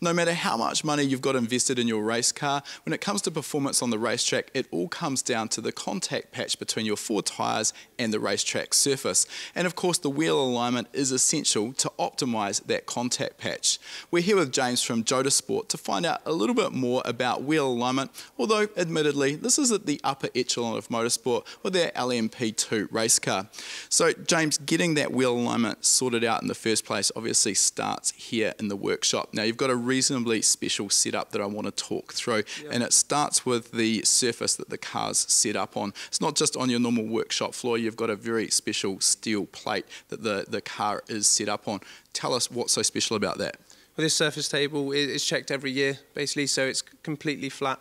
No matter how much money you've got invested in your race car, when it comes to performance on the racetrack, it all comes down to the contact patch between your four tyres and the racetrack surface. And of course, the wheel alignment is essential to optimise that contact patch. We're here with James from Jota Sport to find out a little bit more about wheel alignment, although admittedly, this is at the upper echelon of motorsport with their LMP2 race car. So, James, getting that wheel alignment sorted out in the first place obviously starts here in the workshop. Now, you've got a reasonably special setup that I want to talk through. Yep. And it starts with the surface that the car's set up on. It's not just on your normal workshop floor, you've got a very special steel plate that the, the car is set up on. Tell us what's so special about that. Well, this surface table is checked every year, basically, so it's completely flat.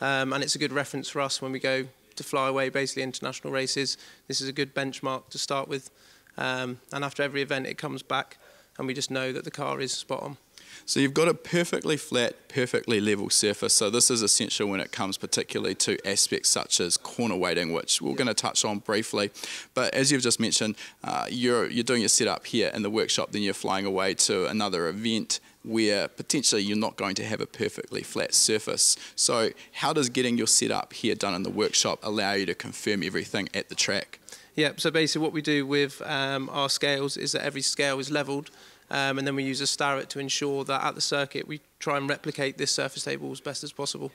Um, and it's a good reference for us when we go to fly away, basically international races. This is a good benchmark to start with. Um, and after every event, it comes back, and we just know that the car is spot on. So you've got a perfectly flat, perfectly level surface. So this is essential when it comes particularly to aspects such as corner weighting, which we're yeah. going to touch on briefly. But as you've just mentioned, uh, you're, you're doing your setup here in the workshop, then you're flying away to another event where potentially you're not going to have a perfectly flat surface. So how does getting your setup here done in the workshop allow you to confirm everything at the track? Yeah, so basically what we do with um, our scales is that every scale is levelled um, and then we use a Starrett to ensure that at the circuit we try and replicate this surface table as best as possible.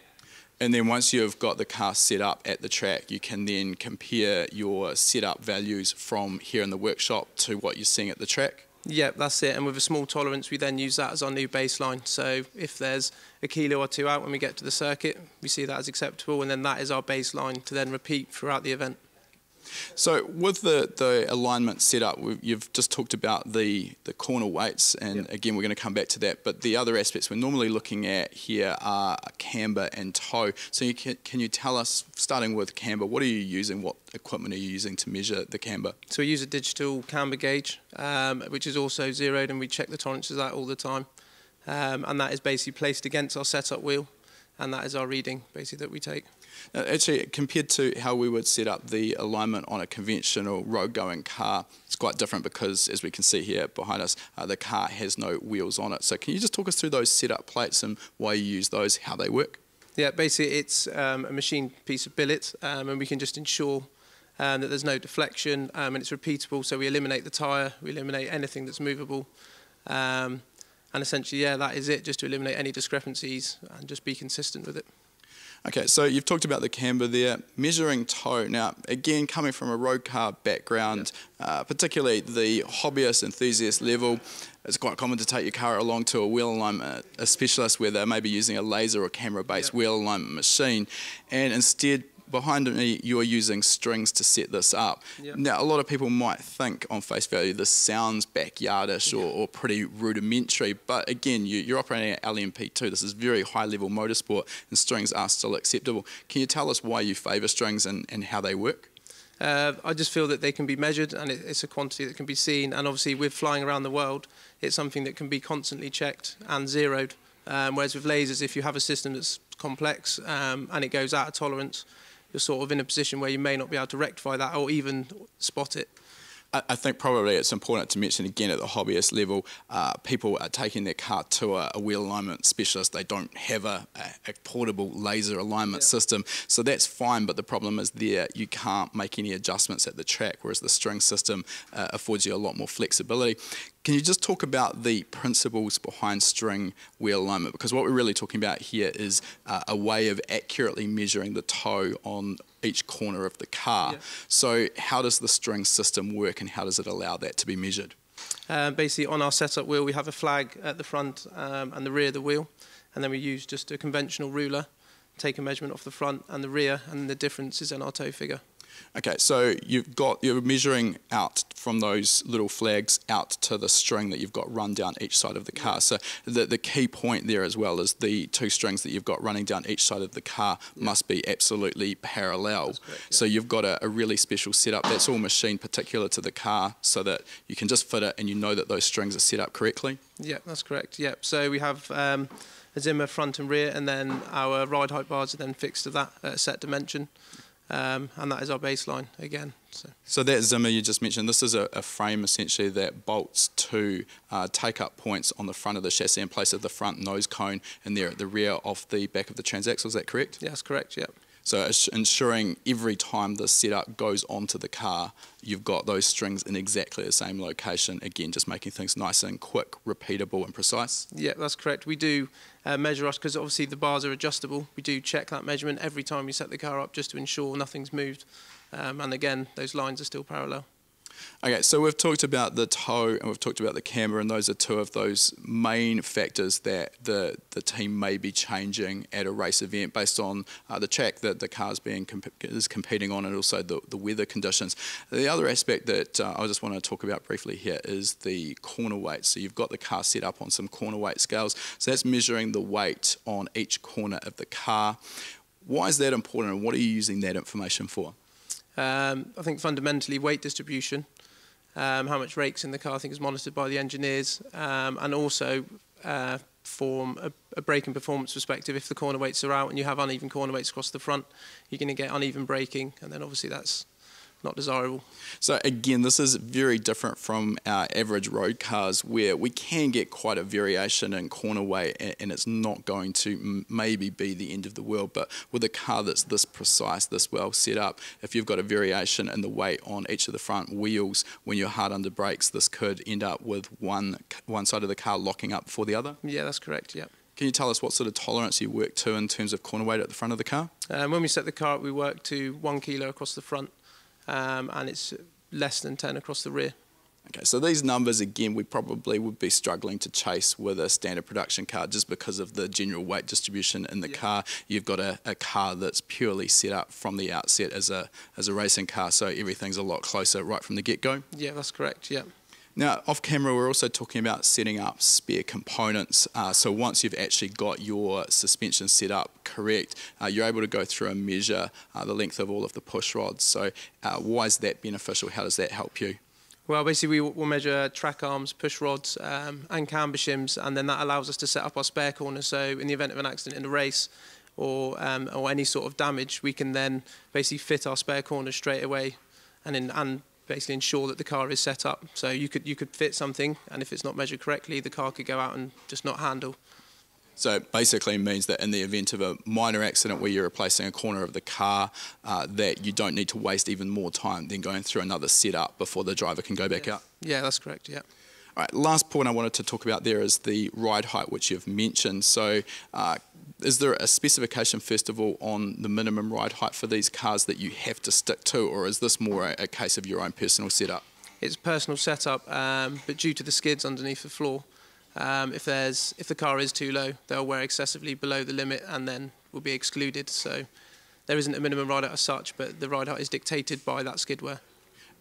And then once you've got the car set up at the track, you can then compare your setup values from here in the workshop to what you're seeing at the track. Yeah, that's it. And with a small tolerance, we then use that as our new baseline. So if there's a kilo or two out when we get to the circuit, we see that as acceptable, and then that is our baseline to then repeat throughout the event. So with the, the alignment setup, you've just talked about the, the corner weights, and yep. again, we're going to come back to that. But the other aspects we're normally looking at here are camber and toe. So you can, can you tell us, starting with camber, what are you using? What equipment are you using to measure the camber? So we use a digital camber gauge, um, which is also zeroed, and we check the tolerances out all the time. Um, and that is basically placed against our setup wheel, and that is our reading, basically, that we take. Actually, compared to how we would set up the alignment on a conventional road-going car, it's quite different because, as we can see here behind us, uh, the car has no wheels on it. So can you just talk us through those setup plates and why you use those, how they work? Yeah, basically it's um, a machine piece of billet um, and we can just ensure um, that there's no deflection um, and it's repeatable. So we eliminate the tyre, we eliminate anything that's movable. Um, and essentially, yeah, that is it, just to eliminate any discrepancies and just be consistent with it. Okay, so you've talked about the camber there, measuring toe. Now, again, coming from a road car background, uh, particularly the hobbyist enthusiast level, it's quite common to take your car along to a wheel alignment a specialist where they may be using a laser or camera based wheel alignment machine and instead behind me you're using strings to set this up. Yep. Now a lot of people might think on face value this sounds backyardish or, or pretty rudimentary, but again you, are operating at LMP2. This is very high level motorsport and strings are still acceptable. Can you tell us why you favour strings and, and how they work? Uh, I just feel that they can be measured and it, it's a quantity that can be seen and obviously with flying around the world it's something that can be constantly checked and zeroed um, whereas with lasers if you have a system that's complex um, and it goes out of tolerance you're sort of in a position where you may not be able to rectify that or even spot it. I think probably it's important to mention again at the hobbyist level, uh, people are taking their car to a, a, wheel alignment specialist. They don't have a, a, portable laser alignment yeah. system, so that's fine. But the problem is there you can't make any adjustments at the track, whereas the string system uh, affords you a lot more flexibility. Can you just talk about the principles behind string wheel alignment? Because what we're really talking about here is uh, a way of accurately measuring the toe on each corner of the car. Yeah. So how does the string system work and how does it allow that to be measured? Uh, basically on our setup wheel we have a flag at the front um, and the rear of the wheel and then we use just a conventional ruler, take a measurement off the front and the rear and the difference is in our toe figure. Okay, so you've got you're measuring out from those little flags out to the string that you've got run down each side of the car. So the the key point there as well is the two strings that you've got running down each side of the car yeah. must be absolutely parallel. Correct, yeah. So you've got a, a, really special setup that's all machine particular to the car, so that you can just fit it and you know that those strings are set up correctly. Yeah, that's correct. Yeah, so we have. Um, a Zimmer front and rear, and then our ride height bars are then fixed to that at a set dimension. Um, and that is our baseline again. So. So that Zimmer you just mentioned, this is a, a frame essentially that bolts to uh, take up points on the front of the chassis in place of the front nose cone and there at the rear of the back of the transaxle. Is that correct? Yes, correct. Yep. So ensuring every time the setup goes onto the car, you've got those strings in exactly the same location. Again, just making things nice and quick, repeatable, and precise. Yeah, that's correct. We do uh, measure us because obviously the bars are adjustable. We do check that measurement every time we set the car up just to ensure nothing's moved. Um, and again, those lines are still parallel. Okay, so we've talked about the toe and we've talked about the camber, and those are two of those main factors that the, the team may be changing at a race event based on uh, the track that the car is being comp is competing on and also the, the weather conditions. The other aspect that uh, I just want to talk about briefly here is the corner weight. So you've got the car set up on some corner weight scales. So that's measuring the weight on each corner of the car. Why is that important and what are you using that information for? Um, I think fundamentally weight distribution, um, how much rakes in the car I think is monitored by the engineers, um, and also uh, from a, a braking performance perspective, if the corner weights are out and you have uneven corner weights across the front, you're going to get uneven braking, and then obviously that's not desirable. So again, this is very different from our average road cars where we can get quite a variation in corner weight and it's not going to maybe be the end of the world. But with a car that's this precise, this well set up, if you've got a variation in the weight on each of the front wheels when you're hard under brakes, this could end up with one, one side of the car locking up for the other? Yeah, that's correct, yeah. Can you tell us what sort of tolerance you work to in terms of corner weight at the front of the car? Um, when we set the car up, we work to one kilo across the front um, and it's less than 10 across the rear. Okay, so these numbers again, we probably would be struggling to chase with a standard production car just because of the general weight distribution in the yeah. car. You've got a, a, car that's purely set up from the outset as a as a racing car, so everything's a lot closer right from the get go. Yeah, that's correct. Yeah. Now, off camera, we're also talking about setting up spare components. Uh, so once you've actually got your suspension set up correct, uh, you're able to go through and measure uh, the length of all of the push rods. So uh, why is that beneficial? How does that help you? Well, basically, we will measure track arms, push rods, um, and camber shims, and then that allows us to set up our spare corners. So, in the event of an accident in a race or um, or any sort of damage, we can then basically fit our spare corners straight away, and in, and basically ensure that the car is set up. So you could you could fit something, and if it's not measured correctly, the car could go out and just not handle. So it basically means that in the event of a minor accident where you're replacing a corner of the car, uh, that you don't need to waste even more time than going through another setup before the driver can go back yeah. out. Yeah, that's correct. Yeah. All right, last point I wanted to talk about there is the ride height, which you've mentioned. So, uh, is there a specification, first of all, on the minimum ride height for these cars that you have to stick to, or is this more a, a case of your own personal setup? It's personal setup, um, but due to the skids underneath the floor, um, if there's if the car is too low, they'll wear excessively below the limit and then will be excluded. So there isn't a minimum ride height as such, but the ride height is dictated by that skid wear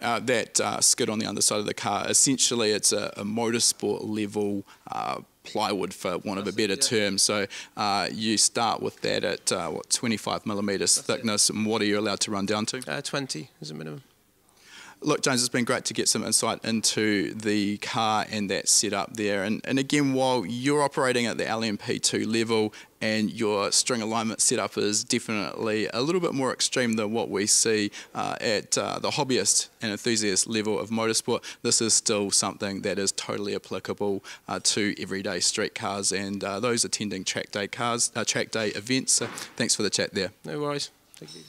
uh, that uh, skid on the underside of the car. Essentially, it's a, a motorsport level uh, plywood, for want of a better term. So uh, you start with that at uh, what 25 millimeters That's thickness, it. and what are you allowed to run down to? Uh, 20 is a minimum. Look, James, it's been great to get some insight into the car and that setup there. And, and again, while you're operating at the LMP2 level and your string alignment setup is definitely a little bit more extreme than what we see uh, at uh, the hobbyist and enthusiast level of motorsport, this is still something that is totally applicable uh, to everyday street cars and uh, those attending track day cars, uh, track day events. So thanks for the chat there. No worries. Thank you.